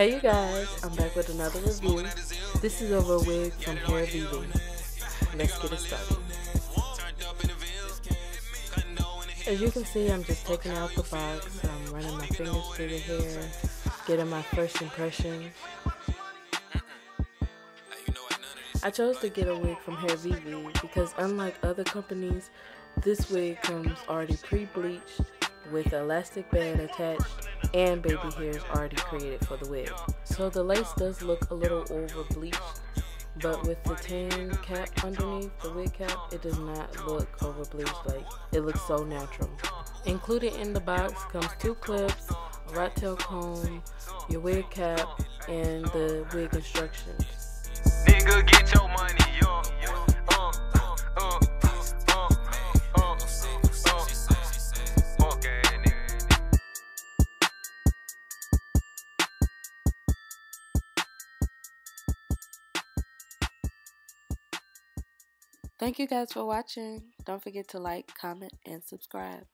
Hey you guys, I'm back with another review. This is over wig from Hair Vivi. Let's get it started. As you can see, I'm just taking out the box. I'm running my fingers through the hair, getting my first impression. I chose to get a wig from Hair Vivi because unlike other companies, this wig comes already pre-bleached with elastic band attached and baby hairs already created for the wig. So the lace does look a little over bleached, but with the tan cap underneath the wig cap, it does not look over bleached like it looks so natural. Included in the box comes two clips, a rat tail comb, your wig cap, and the wig instructions. Thank you guys for watching. Don't forget to like, comment, and subscribe.